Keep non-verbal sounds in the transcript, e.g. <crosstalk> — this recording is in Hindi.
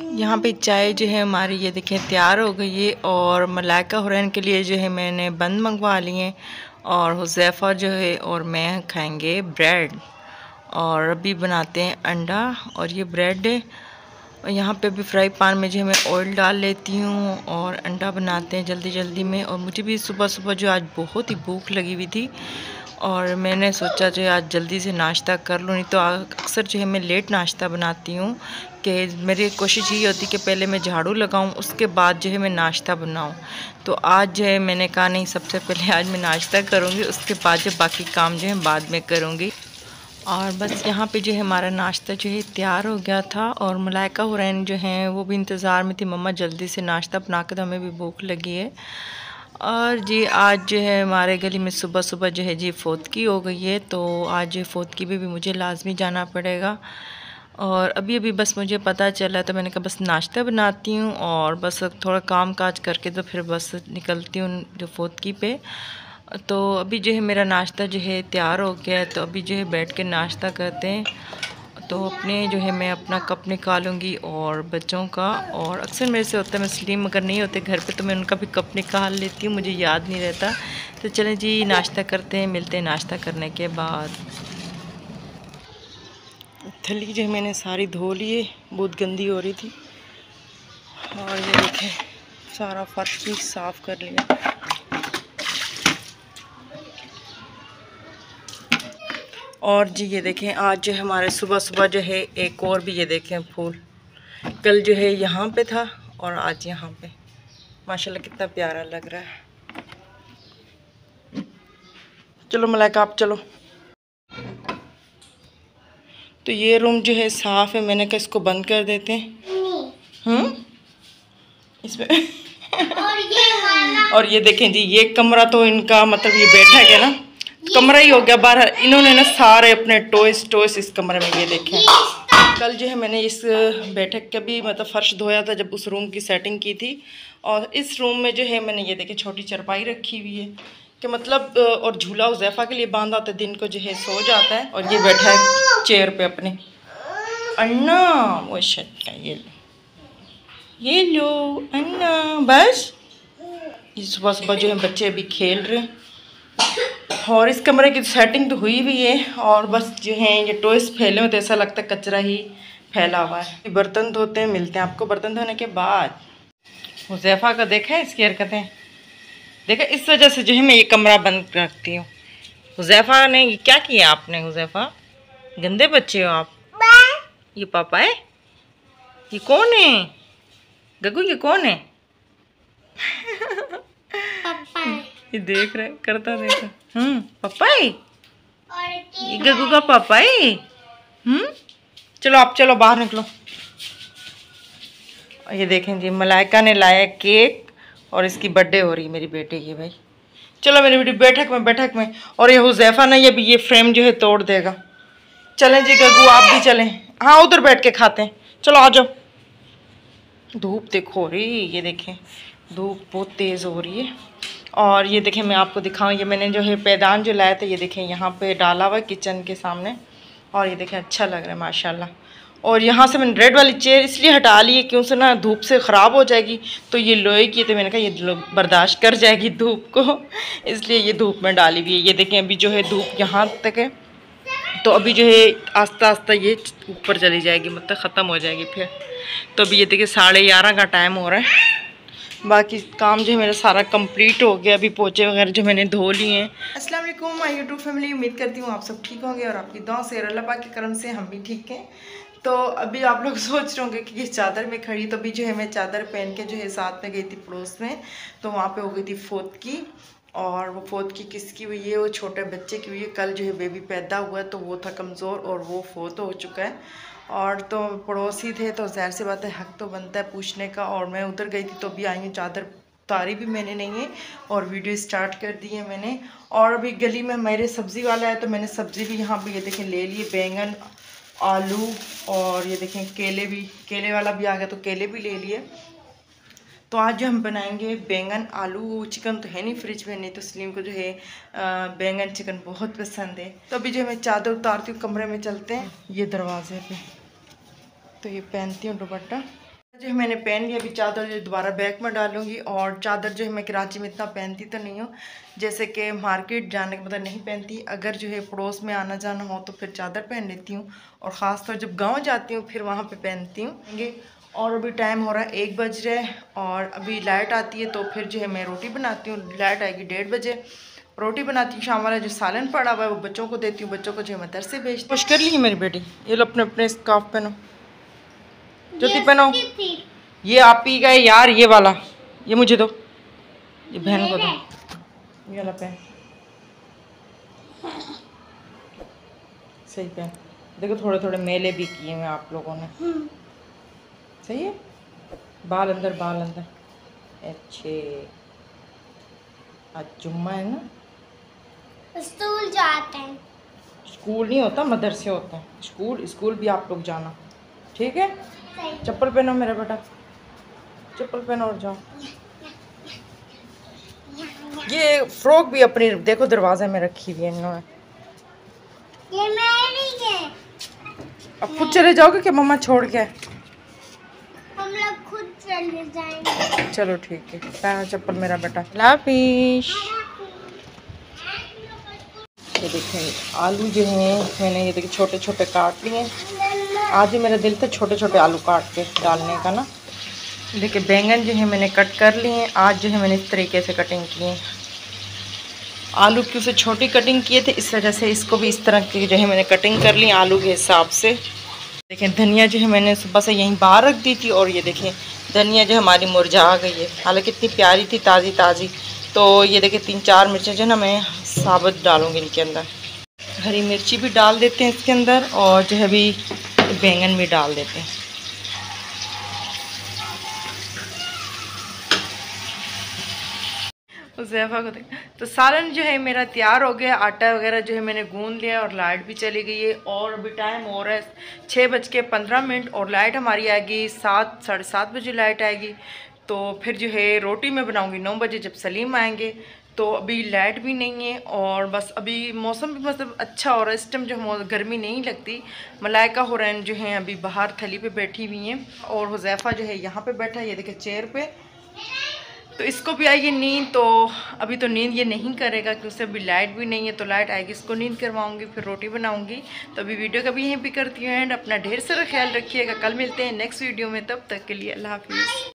यहाँ पे चाय जो है हमारी, ये देखें तैयार हो गई है और मलाइका हुरैन के लिए जो है मैंने बंद मंगवा लिए और हुजैफ़ा जो है और मैं खाएँगे ब्रेड और अभी बनाते हैं अंडा और ये ब्रेड है। और यहाँ पे भी फ्राई पान में जो है मैं ऑयल डाल लेती हूँ और अंडा बनाते हैं जल्दी जल्दी में और मुझे भी सुबह सुबह जो आज बहुत ही भूख लगी हुई थी और मैंने सोचा जो है आज जल्दी से नाश्ता कर लूँ, नहीं तो अक्सर जो है मैं लेट नाश्ता बनाती हूँ कि मेरी कोशिश यही होती कि पहले मैं झाड़ू लगाऊँ उसके बाद जो है मैं नाश्ता बनाऊँ। तो आज जो है मैंने कहा नहीं सबसे पहले आज मैं नाश्ता करूँगी उसके बाद जो बाकी काम जो है बाद में करूँगी। और बस यहाँ पे जो है हमारा नाश्ता जो है तैयार हो गया था और मलाइका हुरैन जो हैं वो भी इंतज़ार में थी मम्मा जल्दी से नाश्ता बना कर तो हमें भी भूख लगी है। और जी आज जो है हमारे गली में सुबह सुबह जो है जी फोतकी हो गई है तो आज फोतकी भी, भी मुझे लाजमी जाना पड़ेगा। और अभी अभी बस मुझे पता चला तो मैंने कहा, बस नाश्ता बनाती हूँ और बस थोड़ा काम काज करके तो फिर बस निकलती हूँ जो फोतकी पे। तो अभी जो है मेरा नाश्ता जो है तैयार हो गया है तो अभी जो है बैठ के नाश्ता करते हैं। तो अपने जो है मैं अपना कप निकालूँगी और बच्चों का और अक्सर मेरे से होता है, मैं स्लीम अगर नहीं होते घर पे तो मैं उनका भी कप निकाल लेती हूँ, मुझे याद नहीं रहता। तो चलें जी, नाश्ता करते हैं, मिलते हैं नाश्ता करने के बाद। थली जो है मैंने सारी धो लिए, बहुत गंदी हो रही थी। और ये देखें, सारा फर्श भी साफ़ कर लिया। और जी ये देखें, आज जो हमारे सुबह सुबह जो है एक और भी ये देखें फूल। कल जो है यहाँ पे था और आज यहाँ पे। माशाल्लाह कितना प्यारा लग रहा है। चलो मलाइका, आप चलो। तो ये रूम जो है साफ़ है मैंने कहा इसको बंद कर देते हैं। हम्म? इसमें <laughs> और ये और ये देखें जी ये कमरा तो इनका मतलब ये बैठा है ना? कमरा ही हो गया बाहर। इन्होंने ना सारे अपने टॉयस टॉयस इस कमरे में ये देखे कल जो है मैंने इस बैठक का भी मतलब फ़र्श धोया था जब उस रूम की सेटिंग की थी। और इस रूम में जो है मैंने ये देखे छोटी चरपाई रखी हुई है। कि मतलब और झूला उजैफ़ा के लिए बाँध होता है दिन को जो है सो जाता है और ये बैठा है चेयर पे अपने। अन्ना, वो शट ये लो। ये लो, अन्ना, बस। सुबह सुबह जो है बच्चे अभी खेल रहे हैं। और इस कमरे की सेटिंग तो हुई भी है और बस जो है ये टॉयस फैले हुए तो ऐसा लगता है कचरा ही फैला हुआ है। बर्तन धोते हैं, मिलते हैं आपको बर्तन धोने के बाद। हुजैफ़ा का देखा है इसकी हरकतें? देखा इस वजह से जो है मैं ये कमरा बंद रखती हूँ। हुजैफ़ा ने ये क्या किया आपने हुजैफ़ा? गंदे बच्चे हो आप। ये पापा है? ये कौन है? गगू ये कौन है? पापा ये देख रहे करता देखा हम्म पपाई ये गगू का पपाई हम्म चलो आप चलो बाहर निकलो। ये देखें जी मलाइका ने लाया केक। और इसकी बर्थडे हो रही है मेरी बेटे की भाई। चलो मेरी बेटी, बैठक में बैठक में। और ये हुजैफा ना ये भी ये फ्रेम जो है तोड़ देगा। चलें जी गगू आप भी चलें। हाँ उधर बैठ के खाते हैं। चलो, आ जाओ। धूप देखो रही ये देखें। धूप बहुत तेज़ हो रही है। और ये देखें, मैं आपको दिखाऊँ, ये मैंने जो है पैदान जो लाया था, ये देखें, यहाँ पे डाला हुआ किचन के सामने। और ये देखें अच्छा लग रहा है, माशाल्लाह। और यहाँ से मैंने रेड वाली चेयर इसलिए हटा ली है क्यों से ना धूप से ख़राब हो जाएगी। तो ये लोहे की तो मैंने कहा ये बर्दाश्त कर जाएगी धूप को। <laughs> इसलिए ये धूप में डाली हुई है। ये देखें अभी जो है धूप यहाँ तक है। तो अभी जो है आस्ता आस्ता ये ऊपर चली जाएगी मतलब ख़त्म हो जाएगी फिर। तो अभी ये देखिए साढ़े ग्यारह का टाइम हो रहा है। बाकी काम जो है मेरा सारा कंप्लीट हो गया। अभी पोचे वगैरह जो मैंने धो लिए हैं। अस्सलाम वालेकुम, माय यूट्यूब फैमिली उम्मीद करती हूँ आप सब ठीक होंगे और आपकी दुआ से अल्लाह पाक के करम से हम भी ठीक हैं। तो अभी आप लोग <laughs> सोच रहे होंगे कि ये चादर में खड़ी तो अभी जो है मैं चादर पहन के जो है साथ में गई थी पड़ोस में तो वहाँ पर हो गई थी फोत की। और वो फोत की किसकी हुई है? वो छोटे बच्चे की हुई है। कल जो है बेबी पैदा हुआ तो वो था कमज़ोर और वो फोत हो चुका है। और तो पड़ोसी थे तो जहर सी बात है, हक तो बनता है पूछने का। और मैं उधर गई थी तो अभी आई हूँ, चादर तारी भी मैंने नहीं है और वीडियो स्टार्ट कर दी है मैंने। और अभी गली में मेरे सब्ज़ी वाला है तो मैंने सब्ज़ी भी यहाँ पर ये देखें ले लिए, बैंगन आलू और ये देखें, केले भी, केले वाला भी आ गया तो केले भी ले लिए। तो आज जो हम बनाएँगे बैंगन आलू चिकन तो है नहीं फ्रिज में, नहीं तो सलीम को जो है बैंगन चिकन बहुत पसंद है। तो अभी जो मैं चादर उतारती हूँ, कमरे में चलते हैं। ये दरवाजे पे। तो ये पहनती हूँ दुपट्टा। जो है मैंने पहन लिया अभी चादर जो दोबारा बैग में डालूँगी और चादर जो है मैं कराची में इतना पहनती तो नहीं हूँ जैसे कि मार्केट जाने के मतलब नहीं पहनती अगर जो है पड़ोस में आना जाना हो तो फिर चादर पहन लेती हूँ और ख़ास तौर जब गाँव जाती हूँ फिर वहाँ पे पहनती हूँ। और अभी टाइम हो रहा है एक बज रहे और अभी लाइट आती है तो फिर जो है मैं रोटी बनाती हूँ लाइट आएगी डेढ़ बजे रोटी बनाती हूँ शाम वाला जो सालन पड़ा हुआ है वो बच्चों को देती हूँ बच्चों को जो है मैं से भेजती कुछ कर ली मेरी बेटी? ये लो अपने अपने स्काफ पहनो। ज्योति पहनो ये आप ही गए यार ये वाला। ये मुझे दो। ये बहन को दो। ये वाला पहन सही पहन देखो थोड़े थोड़े मेले भी किए हैं आप लोगों ने। सही है? बाल अंदर बाल अंदर। अच्छे। आज जुम्मा है ना? स्कूल जाते हैं। स्कूल नहीं होता मदरसे होता है। स्कूल स्कूल भी आप लोग जाना। ठीक है? चप्पल पहनो मेरा बेटा। चप्पल पहनो और जाओ। ये फ्रॉक भी अपनी देखो दरवाजे में रखी हुई है इन्होंने। ये मेरी है। अब खुद चले जाओगे कि मम्मा छोड़ के? हम लोग खुद चले जाएँगे। चलो ठीक है पहनो चप्पल मेरा बेटा। लाफिश ये देखें आलू जो हैं मैंने ये देखिए छोटे छोटे काट लिए। आज ही मेरा दिल था छोटे छोटे आलू काट के डालने का ना। देखिए, बैंगन जो है मैंने कट कर लिए हैं। आज जो है मैंने इस तरीके से कटिंग की है। आलू की उसे छोटी कटिंग किए थे, इस वजह से इसको भी इस तरह की जो है मैंने कटिंग कर ली आलू के हिसाब से। देखें धनिया जो है मैंने सुबह से यहीं बाहर रख दी थी और ये देखें धनिया जो हमारी मुरझा आ गई है। हालाँकि इतनी प्यारी थी ताज़ी ताज़ी तो ये देखें तीन चार मिर्चें जो है ना मैं साबुत डालूँगी इनके अंदर। हरी मिर्ची भी डाल देते हैं इसके अंदर और जो है अभी बैंगन भी डाल देते हैं। तो सालन जो है मेरा तैयार हो गया, आटा वगैरह जो है मैंने गूंद लिया और लाइट भी चली गई है और अभी टाइम हो रहा है छः बज के पंद्रह मिनट और लाइट हमारी आएगी सात, साढ़े सात बजे लाइट आएगी। तो फिर जो है रोटी मैं बनाऊँगी नौ बजे जब सलीम आएँगे। तो अभी लाइट भी नहीं है और बस अभी मौसम भी मतलब अच्छा हो रहा है। इस टाइम जो गर्मी नहीं लगती। मलाइका हुरैन जो हैं अभी बाहर थली पे बैठी हुई हैं और हुजैफ़ा जो है यहाँ पे बैठा है, ये देखे चेयर पे। तो इसको भी आएगी नींद तो अभी तो नींद ये नहीं करेगा क्योंकि उससे अभी लाइट भी नहीं है तो लाइट आएगी, इसको नींद करवाऊँगी, फिर रोटी बनाऊँगी। तो अभी वीडियो का भी यहीं भी करती हूँ, एंड अपना ढेर सारा ख्याल रखिएगा। कल मिलते हैं नेक्स्ट वीडियो में, तब तक के लिए अल्लाह हाफिज़।